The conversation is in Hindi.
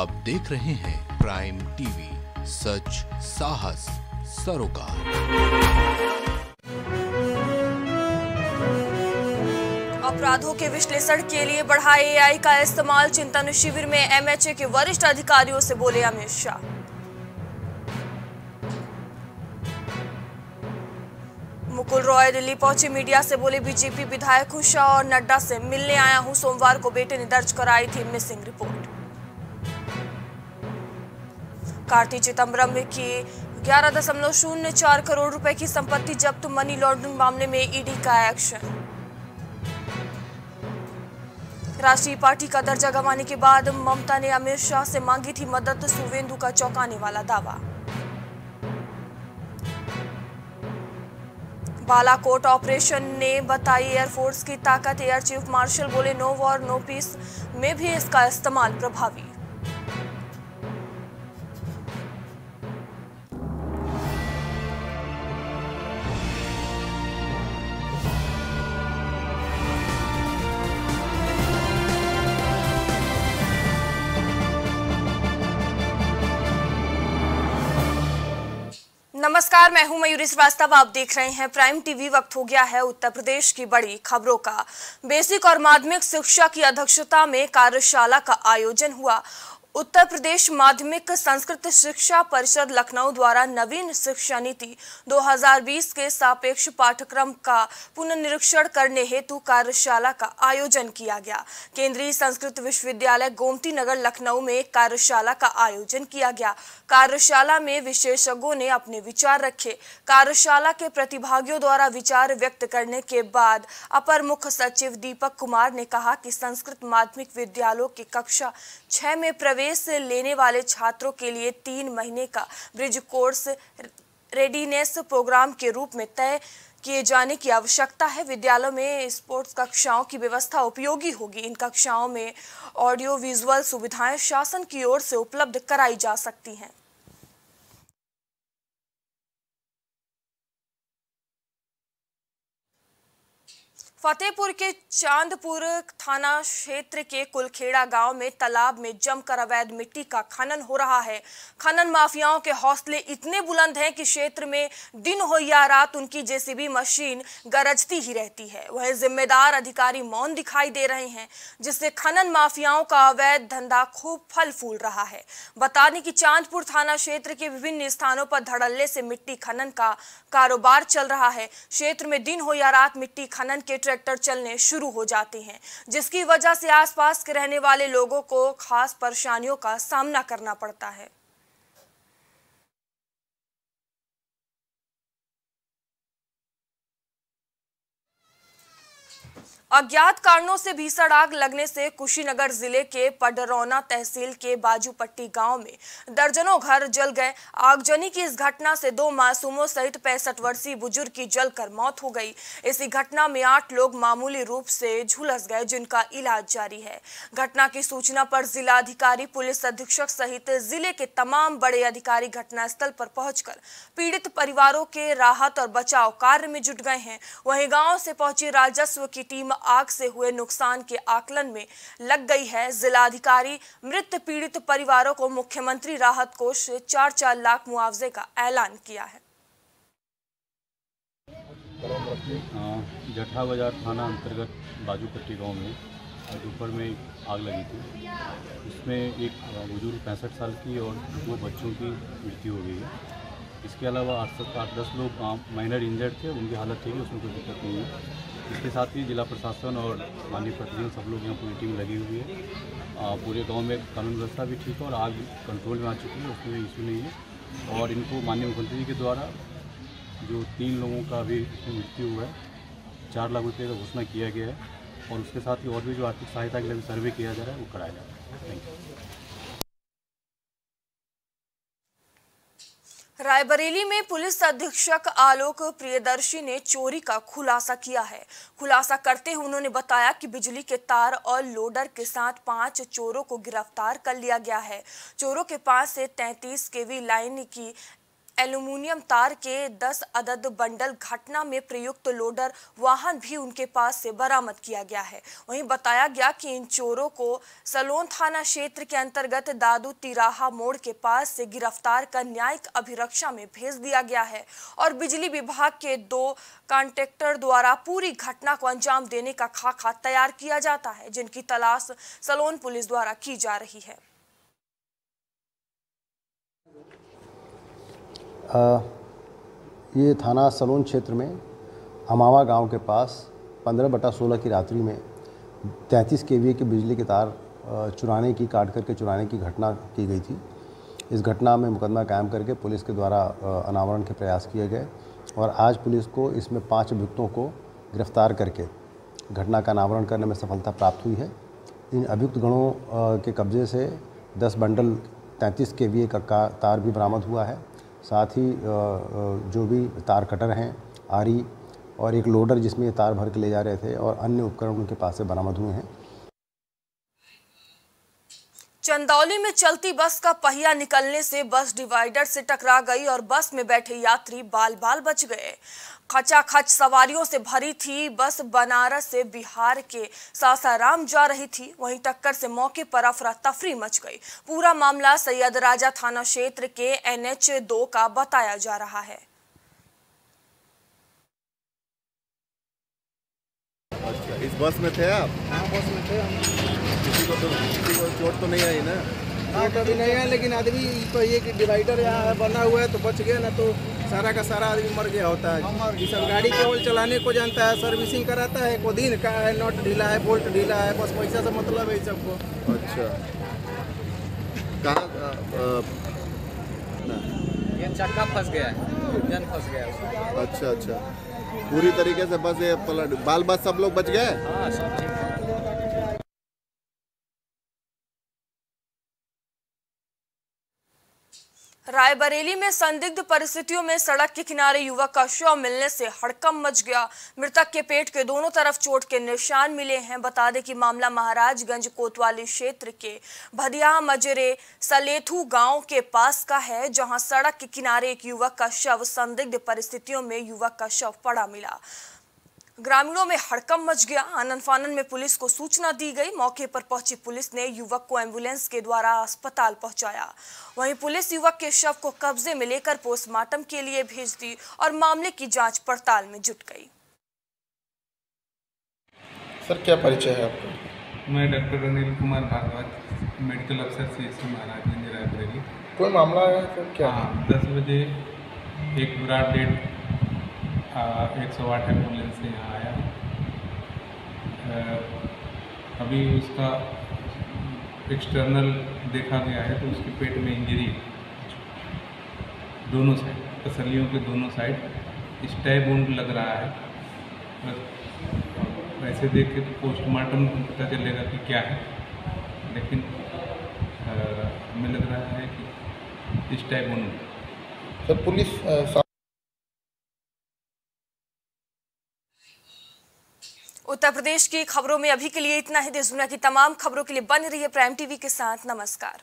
आप देख रहे हैं प्राइम टीवी सच, साहस, सरोकार। अपराधों के विश्लेषण के लिए बढ़ाए एआई का इस्तेमाल चिंतन शिविर में एमएचए के वरिष्ठ अधिकारियों से बोले अमित शाह। मुकुल रॉय दिल्ली पहुँचे मीडिया से बोले, बीजेपी विधायक शाह और नड्डा से मिलने आया हूँ, सोमवार को बेटे ने दर्ज कराई थी मिसिंग रिपोर्ट कार्ति चिदम्बरम की ग्यारह दशमलव शून्य चार करोड़ रुपए की संपत्ति जब्त मनी लॉन्ड्रिंग मामले में ईडी का एक्शन। राष्ट्रीय पार्टी का दर्जा गंवाने के बाद ममता ने अमित शाह से मांगी थी मदद, सुवेंदु का चौंकाने वाला दावा। बालाकोट ऑपरेशन ने बताई एयरफोर्स की ताकत, एयर चीफ मार्शल बोले, नो वॉर, नो पीस में भी इसका इस्तेमाल प्रभावी। नमस्कार, मैं हूँ मयूरी श्रीवास्तव, आप देख रहे हैं प्राइम टीवी। वक्त हो गया है उत्तर प्रदेश की बड़ी खबरों का। बेसिक और माध्यमिक शिक्षा की अध्यक्षता में कार्यशाला का आयोजन हुआ। उत्तर प्रदेश माध्यमिक संस्कृत शिक्षा परिषद लखनऊ द्वारा नवीन शिक्षा नीति 2020 के सापेक्ष पाठ्यक्रम का पुनर्निरीक्षण करने हेतु कार्यशाला का आयोजन किया गया। केंद्रीय संस्कृत विश्वविद्यालय गोमती नगर लखनऊ में कार्यशाला का आयोजन किया गया। कार्यशाला में विशेषज्ञों ने अपने विचार रखे। कार्यशाला के प्रतिभागियों द्वारा विचार व्यक्त करने के बाद अपर मुख्य सचिव दीपक कुमार ने कहा कि संस्कृत माध्यमिक विद्यालयों की कक्षा छह में प्रवेश लेने वाले छात्रों के लिए तीन महीने का ब्रिज कोर्स रेडीनेस प्रोग्राम के रूप में तय किए जाने की आवश्यकता है। विद्यालयों में स्पोर्ट्स कक्षाओं की व्यवस्था उपयोगी होगी। इन कक्षाओं में ऑडियो विजुअल सुविधाएँ शासन की ओर से उपलब्ध कराई जा सकती हैं। फतेहपुर के चांदपुर थाना क्षेत्र के कुलखेड़ा गाँव में तालाब में जमकर अवैध मिट्टी का खनन हो रहा है। खनन माफियाओं के हौसले इतने बुलंद हैं कि क्षेत्र में दिन हो या रात उनकी जेसीबी मशीन गरजती ही रहती है। वह जिम्मेदार अधिकारी मौन दिखाई दे रहे हैं, जिससे खनन माफियाओं का अवैध धंधा खूब फल फूल रहा है। बता दें कि चांदपुर थाना क्षेत्र के विभिन्न स्थानों पर धड़ल्ले से मिट्टी खनन का कारोबार चल रहा है। क्षेत्र में दिन हो या रात मिट्टी खनन के ट्रैक्टर चलने शुरू हो जाते हैं, जिसकी वजह से आसपास के रहने वाले लोगों को खास परेशानियों का सामना करना पड़ता है। अज्ञात कारणों से भीषण आग लगने से कुशीनगर ज़िले के पडरौना तहसील के बाजूपट्टी गाँव में दर्जनों घर जल गए। आगजनी की इस घटना से दो मासूमों सहित पैंसठ वर्षीय बुज़ुर्ग की जलकर मौत हो गई। इसी घटना में आठ लोग मामूली रूप से झुलस गए, जिनका इलाज जारी है। घटना की सूचना पर जिला अधिकारी पुलिस अधीक्षक सहित ज़िले के तमाम बड़े अधिकारी घटनास्थल पर पहुंचकर पीड़ित परिवारों के राहत और बचाव कार्य में जुट गए हैं। वहीं गाँव से पहुँची राजस्व की टीम आग से हुए नुकसान के आकलन में लग गई है जिलाधिकारी। मृत पीड़ित परिवारों को मुख्यमंत्री राहत कोष से चार चार लाख मुआवजे का ऐलान किया है। जठा बाज़ार थाना अंतर्गत बाजूपट्टी गाँव में दोपहर में आग लगी थी। इसमें एक बुज़ुर्ग पैंसठ साल की और दो बच्चों की मृत्यु हो गई है। इसके अलावा आठ सौ आठ, दस लोग माइनर इंजर्ड थे, उनकी हालत ठीक है, उसमें कोई दिक्कत नहीं है। इसके साथ ही जिला प्रशासन और माननीय प्रतिनिधि सब लोग यहाँ पूरी टीम लगी हुई है। आ, पूरे गाँव में कानून व्यवस्था भी ठीक है और आग कंट्रोल में आ चुकी है उसमें इशू नहीं है। और इनको माननीय मुख्यमंत्री जी के द्वारा जो तीन लोगों का भी मृत्यु हुआ है चार लाख रुपये का घोषणा किया गया है और उसके साथ ही और भी जो आर्थिक सहायता के लिए सर्वे किया जा रहा है वो कराया जा रहा है। थैंक यू रायबरेली में पुलिस अधीक्षक आलोक प्रियदर्शी ने चोरी का खुलासा किया है। खुलासा करते हुए उन्होंने बताया कि बिजली के तार और लोडर के साथ पाँच चोरों को गिरफ़्तार कर लिया गया है। चोरों के पास से 33 केवी लाइन की एल्यूमिनियम तार के 10 अदद बंडल घटना में प्रयुक्त लोडर वाहन भी उनके पास से बरामद किया गया है। वहीं बताया गया कि इन चोरों को सलोन थाना क्षेत्र के अंतर्गत दादू तिराहा मोड़ के पास से गिरफ़्तार कर न्यायिक अभिरक्षा में भेज दिया गया है और बिजली विभाग के दो कॉन्ट्रेक्टर द्वारा पूरी घटना को अंजाम देने का खाका तैयार किया जाता है, जिनकी तलाश सलोन पुलिस द्वारा की जा रही है। ये थाना सलोन क्षेत्र में अमावा गाँव के पास पंद्रह बटा सोलह की रात्रि में तैंतीस के वी के बिजली के तार चुराने की, काट करके चुराने की घटना की गई थी। इस घटना में मुकदमा कायम करके पुलिस के द्वारा अनावरण के प्रयास किए गए और आज पुलिस को इसमें पाँच अभियुक्तों को गिरफ़्तार करके घटना का अनावरण करने में सफलता प्राप्त हुई है। इन अभियुक्त गणों के कब्जे से 10 बंडल 33 के वी का तार भी बरामद हुआ है। साथ ही जो भी तार कटर हैं, आरी और एक लोडर जिसमें तार भर के ले जा रहे थे और अन्य उपकरण उनके पास से बरामद हुए हैं। चंदौली में चलती बस का पहिया निकलने से बस डिवाइडर से टकरा गई और बस में बैठे यात्री बाल बाल बच गए। खचाखच सवारियों से भरी थी बस बनारस से बिहार के सासाराम जा रही थी। वहीं टक्कर से मौके पर अफरा तफरी मच गई। पूरा मामला सैयद राजा थाना क्षेत्र के एनएच दो का बताया जा रहा है। अच्छा इस बस में थे आप? हाँ बस में थे किसी को तो चोट तो नहीं आई ना? चोट अभी नहीं है लेकिन आदमी तो ये कि डिवाइडर यहाँ बना हुआ है तो बच गया ना तो सारा का सारा आदमी मर गया होता है। ये सब गाड़ी केवल चलाने को जानता है सर्विसिंग कराता है को दिन का है नट ढीला है बोल्ट ढीला है बस पैसा से मतलब है सबको। अच्छा। कहाँ चक्का फंस गया है इंजन फंस गया अच्छा अच्छा। पूरी तरीके से बस ये पलट बाल बस सब लोग बच गए? हाँ सब रायबरेली में संदिग्ध परिस्थितियों में सड़क के किनारे युवक का शव मिलने से हड़कम मच गया। मृतक के पेट के दोनों तरफ़ चोट के निशान मिले हैं। बता दें कि मामला महाराजगंज कोतवाली क्षेत्र के भदिया मजरे सलेथू गाँव के पास का है, जहाँ सड़क के किनारे एक युवक का शव संदिग्ध परिस्थितियों में युवक का शव पड़ा मिला। ग्रामीणों में हड़कम मच गया। आनंद फानन में पुलिस को सूचना दी गई। मौके पर पहुँची पुलिस ने युवक को एंबुलेंस के द्वारा अस्पताल पहुँचाया। वहीं पुलिस युवक के शव को कब्जे में लेकर पोस्टमार्टम के लिए भेज दी और मामले की जाँच पड़ताल में जुट गई। सर क्या परिचय है आपका? मैं डॉक्टर अनिल कुमार भागवत मेडिकल अफसर सी एस रायबरेली कोई मामला है सर? क्या? हाँ दस बजे एक विराट डेट एक सौ आठ एंबुलेंस से यहाँ आया। अभी उसका एक्सटर्नल देखा गया है तो उसके पेट में इंजरी दोनों साइड तसलियों के दोनों साइड स्टैब वुंड लग रहा है। बस, वैसे देख के तो पोस्टमार्टम पता चलेगा कि क्या है। लेकिन हमें लग रहा है कि stab wound sir, police Uttar Pradesh की खबरों में अभी के लिए इतना ही। देश दुनिया की तमाम खबरों के लिए बन रही है प्राइम टीवी के साथ। नमस्कार।